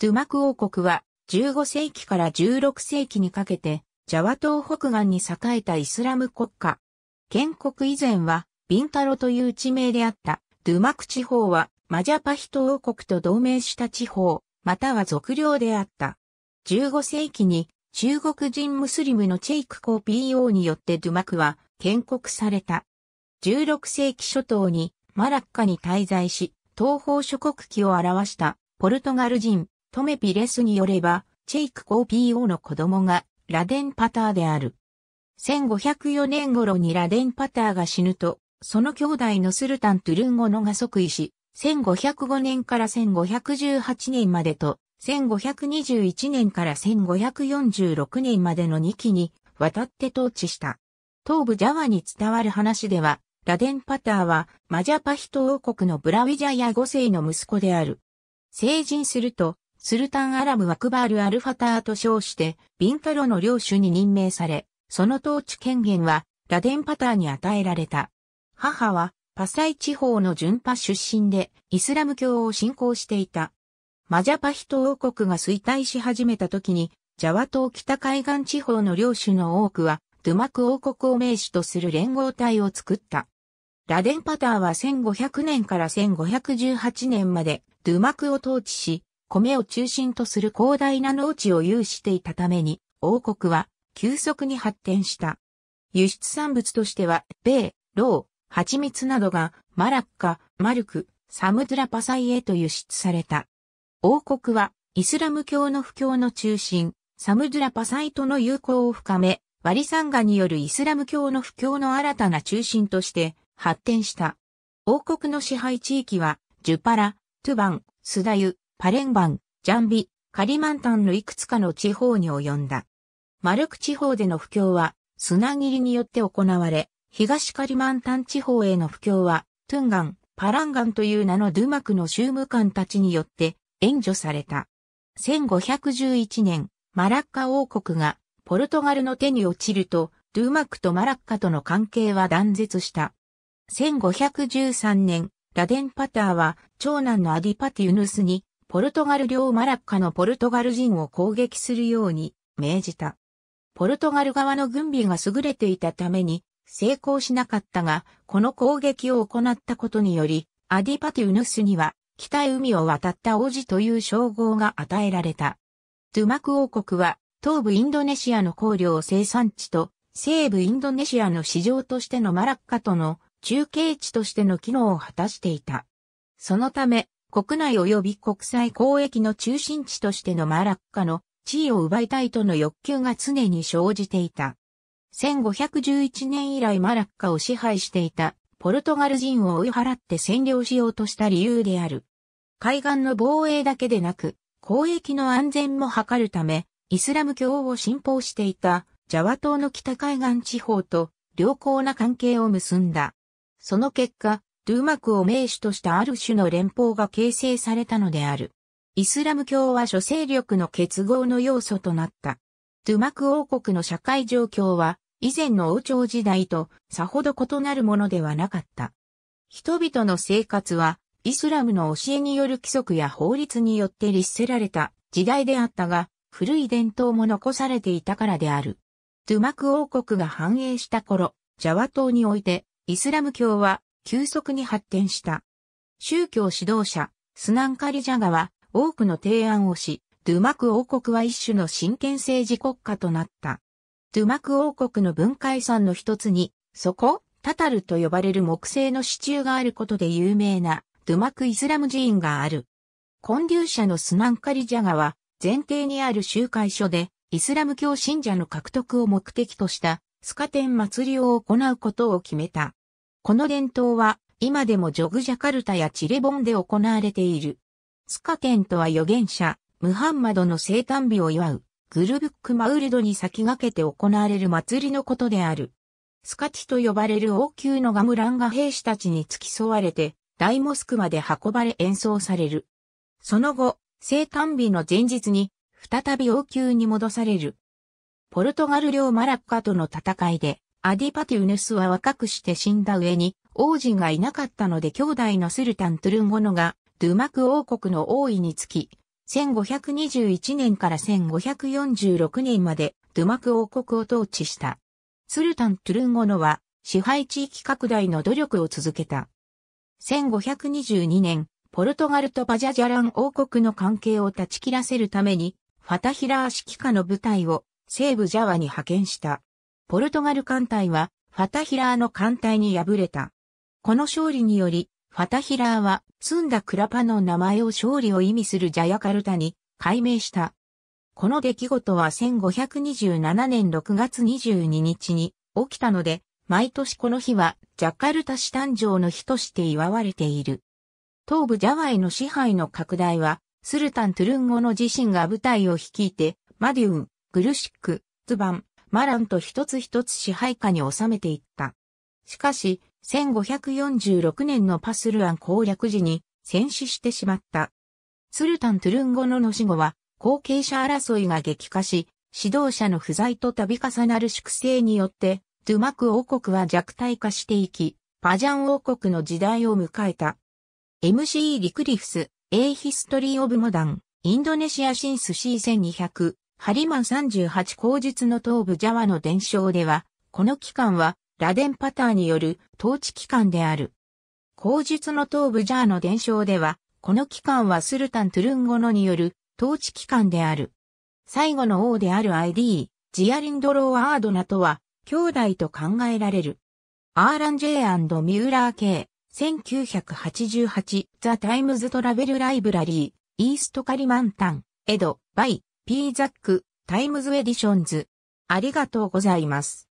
ドゥマク王国は15世紀から16世紀にかけてジャワ島北岸に栄えたイスラム国家。建国以前はビンタロという地名であったドゥマク地方はマジャパヒト王国と同盟した地方、または属領であった。15世紀に中国人ムスリムのチェイクコー PO によってドゥマクは建国された。16世紀初頭にマラッカに滞在し、東方諸国旗を表したポルトガル人トメピレスによれば、チェイクコー PO の子供がラデンパターである。1504年頃にラデンパターが死ぬと、その兄弟のスルタントゥルンゴノが即位し、1505年から1518年までと、1521年から1546年までの2期に渡って統治した。東部ジャワに伝わる話では、ラデンパターはマジャパヒト王国のブラウィジャヤ5世の息子である。成人すると、スルタンアラム・ワクバール・アルファターと称して、ビンタロの領主に任命され、その統治権限はラデンパターに与えられた。母はパサイ地方の順パ出身でイスラム教を信仰していた。マジャパヒト王国が衰退し始めた時に、ジャワ島北海岸地方の領主の多くは、ドゥマク王国を名手とする連合体を作った。ラデンパターは1500年から1518年までドゥマクを統治し、米を中心とする広大な農地を有していたために、王国は急速に発展した。輸出産物としては、米、ロー、蜂蜜などがマラッカ、マルク、サムドラパサイへと輸出された。王国はイスラム教の布教の中心、サムドラパサイとの友好を深め、ワリサンガによるイスラム教の布教の新たな中心として発展した。王国の支配地域は、ジュパラ、トゥバン、スダユ、パレンバン、ジャンビ、カリマンタンのいくつかの地方に及んだ。マルク地方での布教は砂切りによって行われ、東カリマンタン地方への布教は、トゥンガン、パランガンという名のドゥマクの州務官たちによって援助された。1511年、マラッカ王国がポルトガルの手に落ちると、ドゥマクとマラッカとの関係は断絶した。1513年、ラデンパターは長男のアディパティウヌスにポルトガル領マラッカのポルトガル人を攻撃するように命じた。ポルトガル側の軍備が優れていたために成功しなかったが、この攻撃を行ったことにより、アディパティウヌスには、北海を渡った王子という称号が与えられた。ドゥマク王国は、東部インドネシアの香料生産地と、西部インドネシアの市場としてのマラッカとの中継地としての機能を果たしていた。そのため、国内及び国際交易の中心地としてのマラッカの地位を奪いたいとの欲求が常に生じていた。1511年以来マラッカを支配していたポルトガル人を追い払って占領しようとした理由である。海岸の防衛だけでなく、交易の安全も図るため、イスラム教を信奉していたジャワ島の北海岸地方と良好な関係を結んだ。その結果、ドゥーマクを名手としたある種の連邦が形成されたのである。イスラム教は諸勢力の結合の要素となった。ドゥマク王国の社会状況は以前の王朝時代とさほど異なるものではなかった。人々の生活はイスラムの教えによる規則や法律によって律せられた時代であったが、古い伝統も残されていたからである。ドゥマク王国が繁栄した頃、ジャワ島において、イスラム教は急速に発展した。宗教指導者、スナンカリジャガは多くの提案をし、ドゥマク王国は一種の真剣政治国家となった。ドゥマク王国の文化遺産の一つに、そこ、タタルと呼ばれる木製の支柱があることで有名な、ドゥマクイスラム寺院がある。建立者のスナンカリジャガは、前提にある集会所で、イスラム教信者の獲得を目的とした、スカテン祭りを行うことを決めた。この伝統は、今でもジョグジャカルタやチレボンで行われている。スカテンとは預言者、ムハンマドの生誕日を祝う。グルブックマウルドに先駆けて行われる祭りのことである。スカティと呼ばれる王宮のガムランが兵士たちに付き添われて、大モスクまで運ばれ演奏される。その後、生誕日の前日に、再び王宮に戻される。ポルトガル領マラッカとの戦いで、アディパティウヌスは若くして死んだ上に、王子がいなかったので兄弟のスルタントゥルンゴノが、ドゥマク王国の王位につき、1521年から1546年までドゥマク王国を統治した。スルタン・トゥルンゴノは支配地域拡大の努力を続けた。1522年、ポルトガルとバジャジャラン王国の関係を断ち切らせるために、ファタヒラー指揮下の部隊を西部ジャワに派遣した。ポルトガル艦隊はファタヒラーの艦隊に敗れた。この勝利により、ファタヒラーは積んだクラパの名前を勝利を意味するジャヤカルタに改名した。この出来事は1527年6月22日に起きたので、毎年この日はジャカルタ市誕生の日として祝われている。東部ジャワイの支配の拡大は、スルタン・トゥルンゴの自身が部隊を率いて、マディュン、グルシック、ズバン、マランと一つ一つ支配下に収めていった。しかし、1546年のパスルアン攻略時に戦死してしまった。スルタン・トゥルンゴノの死後は、後継者争いが激化し、指導者の不在と度重なる粛清によって、ドゥマク王国は弱体化していき、パジャン王国の時代を迎えた。MC リクリフス、A History of Modern、インドネシアシンス C1200、ハリマン38口述の東部ジャワの伝承では、この機関はラデンパターによる統治機関である。口述の東部ジャーの伝承では、この機関はスルタン・トゥルンゴノによる統治機関である。最後の王である ID、ジアリンドロー・アードナとは、兄弟と考えられる。アーラン・ジェイミューラー・ケイ、1988ザ・タイムズ・トラベル・ライブラリー、イースト・カリマンタン、エド、バイ、p ザック、タイムズ・エディションズ。ありがとうございます。